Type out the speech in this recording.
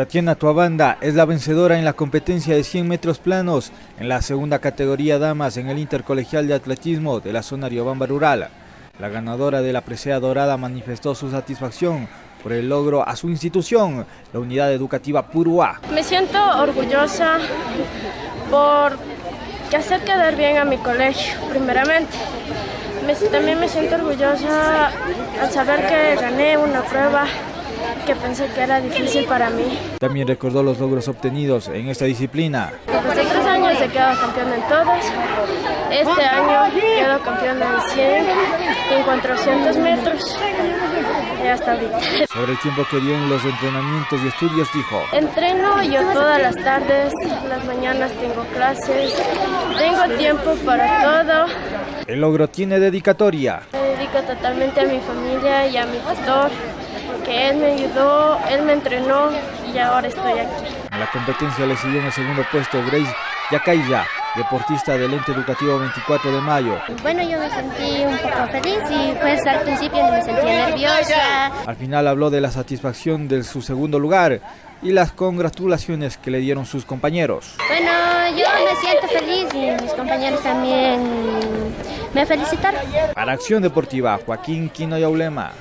Tatiana Tuabanda es la vencedora en la competencia de 100 metros planos en la segunda categoría damas en el intercolegial de atletismo de la zona Riobamba Rural. La ganadora de la presea dorada manifestó su satisfacción por el logro a su institución, la unidad educativa Purua. Me siento orgullosa por hacer quedar bien a mi colegio, primeramente. también me siento orgullosa al saber que gané una prueba que pensé que era difícil para mí. También recordó los logros obtenidos en esta disciplina. Hace tres años he quedado campeón en todos. Este año quedo campeón en 100 y en 400 metros. Y hasta ahorita. Sobre el tiempo que dio en los entrenamientos y estudios dijo. Entreno yo todas las tardes, las mañanas tengo clases, tengo tiempo para todo. El logro tiene dedicatoria. Me dedico totalmente a mi familia y a mi tutor que él me ayudó, él me entrenó y ahora estoy aquí. En la competencia le siguió en el segundo puesto Grace Yakaya, deportista del ente educativo 24 de mayo. Bueno, yo me sentí un poco feliz y pues al principio me sentía nerviosa. Al final habló de la satisfacción de su segundo lugar y las congratulaciones que le dieron sus compañeros. Bueno, yo me siento feliz y mis compañeros también me felicitaron. Para Acción Deportiva, Joaquín Quino y Aulema.